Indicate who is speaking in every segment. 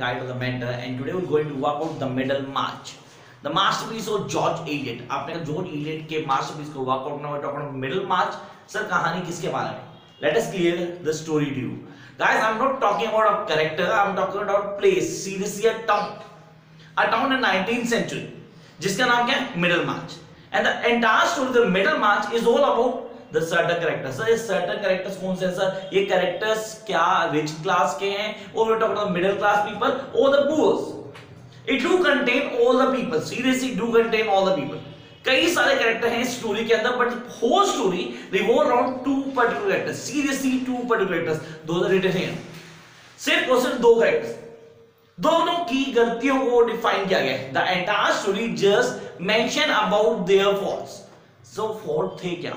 Speaker 1: of the mentor and today we're going to work out the middle march the masterpiece of george eliot आपने George Eliot के masterpiece को work out करना है talking about middle march sir कहानी किसके बारे में let us clear the story to you guys i'm not talking about a character i'm talking about a place seriously a town a town in 19th century जिसका नाम क्या है Middlemarch and the entire story the Middlemarch is all about the certain sir ये certain कौन से हैं sir ये क्या रिच क्लास के हैं? और talk about middle class people और the poors it do contain all the people seriously do contain all the people कई सारे कैरेक्टर हैं स्टोरी के अंदर but whole story revolve around two particular characters seriously two particular characters दो written हैं। सिर्फ़ और सिर्फ़ दो कैरेक्टर्स दोनों की गलतियों को डिफाइन किया गया है। The entire story just mention about there so fault थे क्या?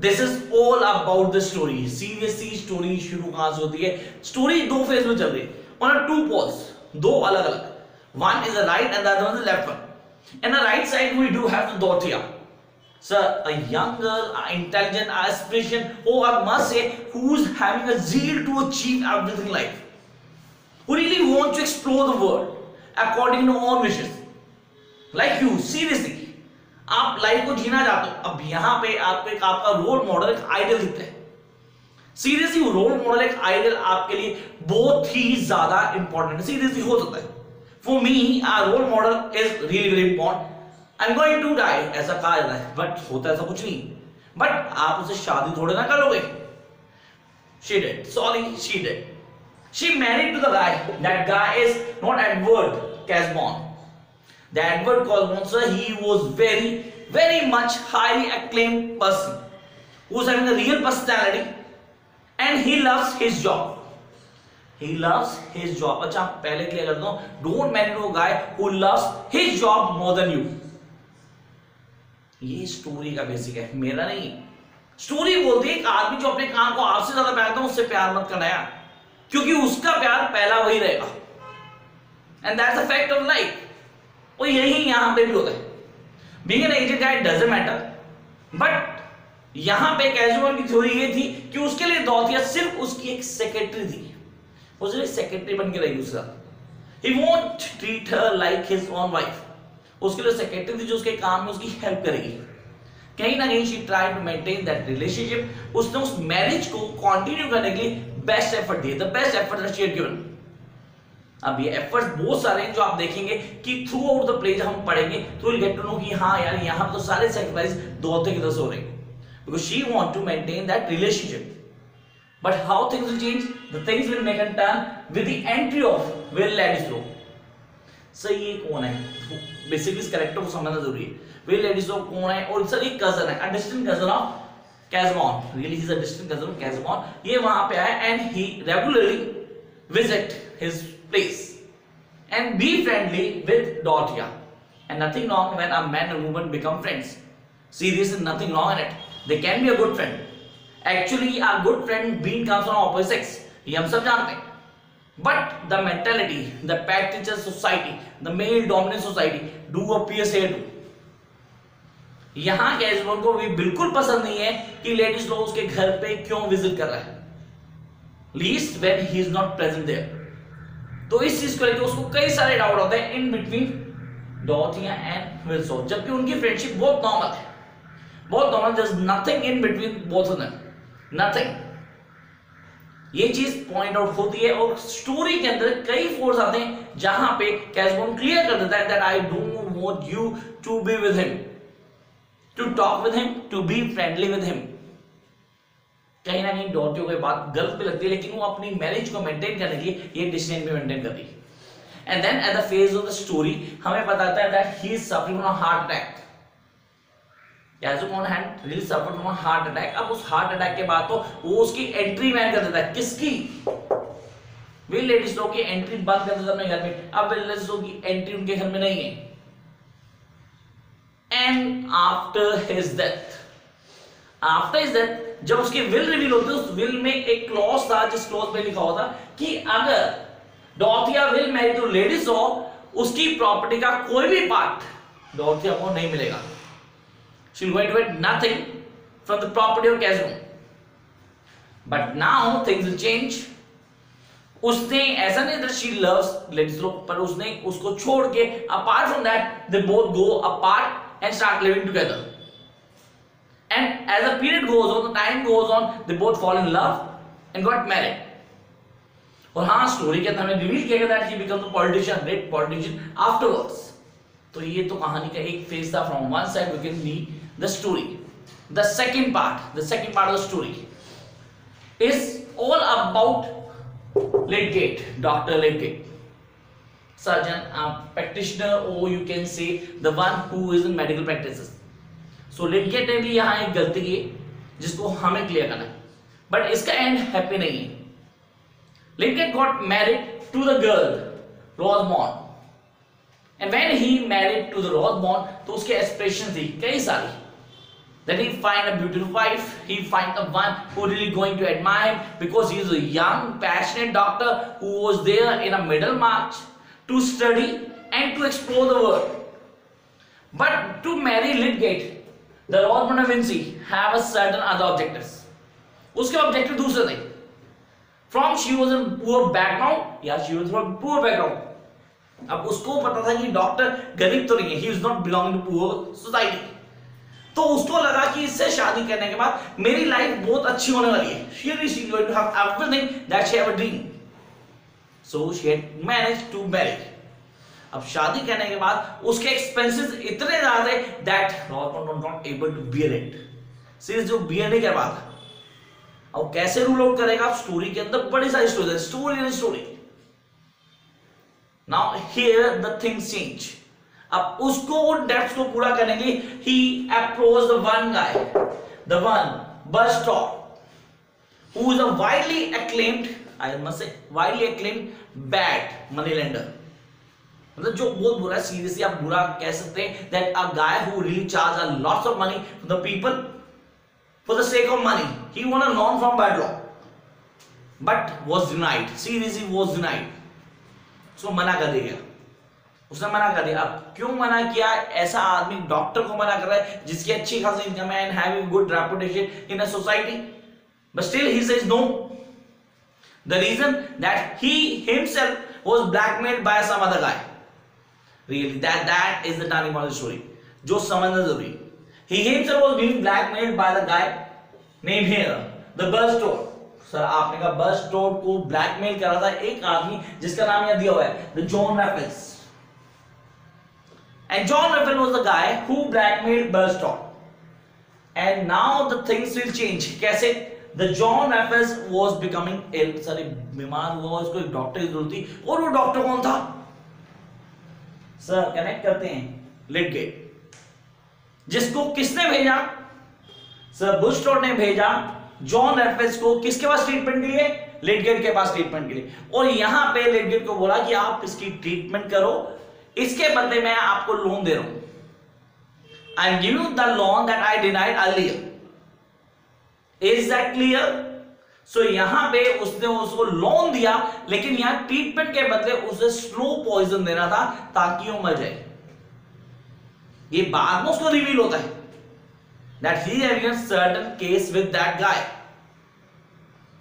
Speaker 1: This is all about the story CBSE story शुरू कहाँ से होती है? स्टोरी दो फ़ेज़ में चल रही है। ऑन टू पॉल्स दो अलग अलग one is a right and the other is a left one in the right side we do have the sir a young girl intelligent aspiration oh I must say who is having a zeal to achieve everything life who really want to explore the world according to own wishes like you seriously आप life को जीना चाहते हो अब यहाँ पे आपको एक आपका रोल मॉडल एक आइडल दिखता है। सीरियसली रोल मॉडल एक आइडल आपके लिए बहुत ही ज़्यादा इंपॉर्टेंट सीरियसली हो सकता है। For me our role model is really very important I am going to die ऐसा कहा जाता है। बट होता ऐसा कुछ नहीं। बट आप उसे शादी थोड़े ना करोगे she did. Sorry she did. She married to the guy. That guy is not edward casbon. The Edward Colborn, sir, he was very, very much highly acclaimed person who's having a real personality and he loves his job. He loves his job. अच्छा पहले clear कर दो don't marry no guy who loves his job more than you ये story का basic है, मेरा नहीं। Story बोलती है, एक आदमी जो अपने काम को आपसे ज़्यादा प्यार करता है, उससे प्यार मत करना यार। क्योंकि उसका प्यार पहला वही रहेगा। And that's a fact of life और यही यहाँ पे भी होता है। Being an aged guy doesn't matter but यहाँ पे कैजुअल की थ्योरी ये थी कि उसके लिए दौतिया सिर्फ़ उसकी एक सेक्रेटरी थी। सिर्फ़ सेक्रेटरी बन के रही उसका ही won't treat her like his own wife उसके लिए सेक्रेटरी थी जो उसके काम में उसकी हेल्प करेगी। कहीं ना कहीं she try to maintain that relationship उसने उस मैरिज को कंटिन्यू करने के लिए बेस्ट एफर्ट दिए the best effort that she had given अब ये एफर्ट्स बहुत सारे हैं जो आप देखेंगे कि थ्रू आउट द प्ले जब हम पढ़ेंगे तो विल गेट टू नो कि हाँ यार, यहाँ तो सारे सेक्रीफाइस दौते की तरह हो रहे हैं। Because she want to maintain that relationship but how things will change the things will make a turn with the entry of Will Ladislaw sir ये कौन है? बेसिकली इस कैरेक्टर को समझना ज़रूरी है। विल लेडिसो कौन है? और सर, ये कज़न है a cousin of Casaubon really is a distant cousin of Casaubon ये वहाँ पे आया and he regularly visit his place and be friendly with Dotya. And nothing wrong when a man and woman become friends. See, this is nothing wrong in it. They can be a good friend. Actually, a good friend being comes from opposite sex. ये हम सब जानते हैं but the mentality the patriarchal society the male dominant society do appears here too यहाँ casual को भी बिल्कुल पसंद नहीं है कि लेडीज़ लोग उसके घर पे क्यों विज़िट कर रहा है least when he is not present there तो इस चीज़ को लेकर उसको कई सारे डाउट होते हैं इन बिटवीन डॉथिया एंड विल्सो जबकि उनकी फ्रेंडशिप बहुत नॉर्मल है। बहुत normal just nothing in between both of them nothing ये चीज़ पॉइंट आउट होती है और स्टोरी के अंदर कई फोर्स आते हैं जहाँ पे कैसबोन क्लियर कर देता है that I don't want you to be with him to talk with him to be friendly with him कहीं ना कहीं डॉटियों को बात गलत भी लगती है, लेकिन वो अपनी मैरिज को मेंटेन करने के लिए ये डिसीज़न भी मेंटेन कर रही है। And then at the phase of the story हमें बताता है that he is suffering from heart attack had suffered from heart attack अब उस हार्ट अटैक के बाद तो वो उसकी एंट्री बैन कर देता है। किसकी? विल लेडीज़ लोग की एंट्री बंद कर देता अपने घर में। अब लेडीज़ लोग की एंट्री उनके घर में नहीं है। And after his death after his death जब उसकी विल रिवील होती है, उस विल में एक क्लॉज था, जिस क्लॉज में लिखा होता कि अगर डॉथिया विल मैरी टू लेडीज़ हो उसकी प्रॉपर्टी का कोई भी पार्ट डॉथिया को नहीं मिलेगा। Will going to get nothing from the property of Casaubon but now things will change उसने ऐसा नहीं दैट शी लव्स लेडीज़ लोग, पर उसने उसको छोड़ के apart from that they both go apart and start living together and as a period goes on the time goes on they both fall in love and got married और हाँ story के अंदर हमें रिवील किया गया that he becomes a politician great politician afterwards तो ये तो कहानी का एक फ़ेज़ था from one side we can see the story the second part the second part of the story is all about Lydgate, Dr. Lydgate. Surgeon, a practitioner, or you can say the one who is in medical practices. So Lydgate ने भी यहाँ एक गलती की जिसको हमें क्लियर करना है बट इसका एंड हैप्पी नहीं है Lydgate got married to the girl Rosamond. And when he married to the Rosamond, तो उसके एक्सप्रेशन थी कई सारी that he find a beautiful wife he find the one who really going to admire because he is a young passionate doctor who was there in a middle march to study and to explore the world but to marry Lydgate of Vinci have a certain other objectives. उसके objective दूसरे थे from she was in poor background या she was from poor background अब उसको पता था कि doctor गरीब तो नहीं है he is not belonging to poor society तो उसको लगा कि इससे शादी करने के बाद मेरी लाइफ बहुत अच्छी होने वाली है। She is going to have everything that she ever dreamed. So she had managed to marry. अब शादी करने के बाद उसके एक्सपेंसेस इतने ज़्यादा that was not able to bear it series जो बियर नहीं कर पाता, अब कैसे रूल आउट करेगा? आप स्टोरी के अंदर बड़ी सारी story story in story now here the things change अब उसको डेप्थ को पूरा करने के लिए he approach the one guy the one Bulstrode who is a widely acclaimed, I must say, widely acclaimed bad money lender. मतलब जो बहुत बुरा सीरियसली आप बुरा कह सकते हैं that a guy who really charge a lots of money to the people for the sake of money he want a loan from bad law but was denied seriously was denied so मना कर दिया। उसने मना कर दिया। अब क्यों मना किया? ऐसा आदमी डॉक्टर को मना कर रहा है, जिसकी अच्छी खासी इनकम है and having good reputation in a society but still he says no the reason that he himself was blackmailed by some other guy really that that is the turning point of the story जो समझना ज़रूरी he himself was being blackmailed by the guy name here the Bulstrode sir आपने कहा bus store को blackmail कर रहा था एक आदमी जिसका नाम यहाँ दिया हुआ है the John Raffles And John Raffel was the guy who blackmailed Burstall. And now the things will change. कैसे? The John Raffles was becoming ill. Sir बीमार हुआ, उसको एक डॉक्टर की ज़रूरत थी और वो डॉक्टर कौन था सर कनेक्ट करते हैं। लिटगेट जिसको किसने भेजा? सर बुस्टोर ने भेजा। जॉन रेफेल्स को किसके पास ट्रीटमेंट के लिए? लिटगेट के पास ट्रीटमेंट के लिए। और यहाँ पे लिटगेट को बोला कि आप इसकी ट्रीटमेंट करो। इसके बदले मैं आपको लोन दे रहा हूँ। I am giving the loan that I denied earlier is that clear so यहाँ पे उसने उसको लोन दिया, लेकिन यहाँ ट्रीटमेंट के बदले उसे स्लो पॉइजन देना था ताकि वो मर जाए। ये बाद में उसको रिवील होता है that he certain case with that guy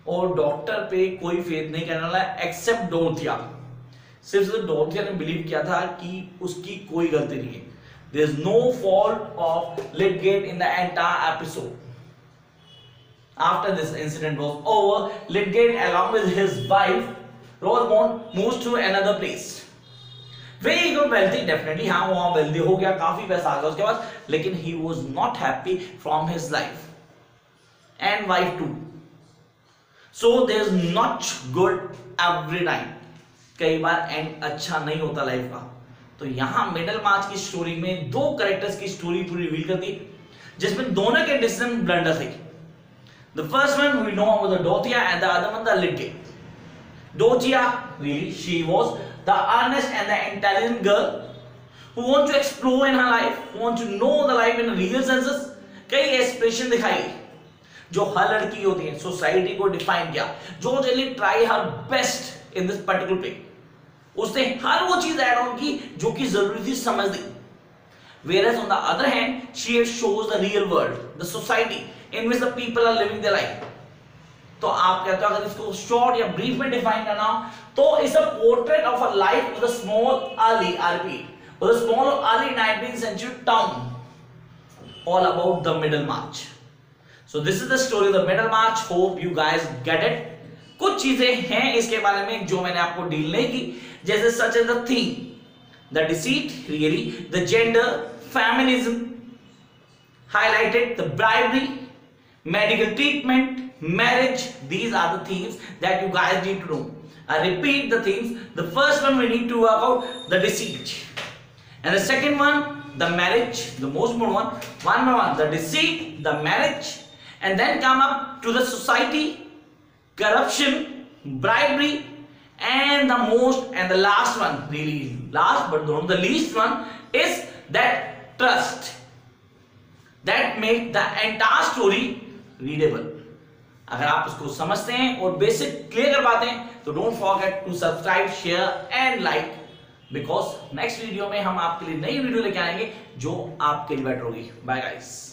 Speaker 1: और डॉक्टर पे कोई फेथ नहीं करने वाला एक्सेप्ट डोथिया सिर्फ़ सिर्फ़ डोथिया ने बिलीव किया था कि उसकी कोई गलती नहीं है। There is no fault of Lydgate in the entire episode After this incident was over, Lydgate along with his wife Rosamond moves to another place. Very good wealthy, definitely हाँ वहाँ wealthy हो गया काफ़ी पैसा आ गया उसके पास लेकिन he was not happy from his life and wife too. So there's not good every time. कई बार एंड अच्छा नहीं होता लाइफ का तो यहाँ मिडल मार्च की स्टोरी में दो कैरेक्टर्स की स्टोरी पूरी रिवील कर दी जिसमें दोनों के डिसीज़न ब्लंडर थे The first one we know was the Dotia and the other one the Lidgate. Dotia, really, she was the earnest and the intelligent girl who want to explore in her life who want to know the life in real senses कई aspiration दिखाई जो हर लड़की होती है society को define किया जो जल्दी try her best in this particular पे उसने हर वो चीज़ ऐड ऑन की जो कि ज़रूरी थी समझ दी whereas on the other hand she shows the real world the society in which the people are living the life तो आप कहते हो, अगर इसको शॉर्ट या ब्रीफ में डिफाइन करना तो is a portrait of a life with a small early RB with small early 19th century town all about the Middlemarch so this is the story of the Middlemarch hope you guys get it कुछ चीज़ें हैं इसके बारे में जो मैंने आपको deal नहीं की। जैसे such is the theme the deceit really the gender feminism highlighted the bribery medical treatment marriage these are the themes that you guys need to know. I repeat the themes. The first one we need to work out the deceit. And the second one the marriage the most important one. One by one the deceit the marriage and then come up to the society corruption bribery and the most and the last one really. Last but not the least one is that trust. That make the entire story readable. अगर आप उसको समझते हैं और basic clear कर पाते हैं तो don't forget to subscribe share and like because next video में हम आपके लिए नई वीडियो लेके आएँगे जो आपके लिए बेटर होगी. Bye guys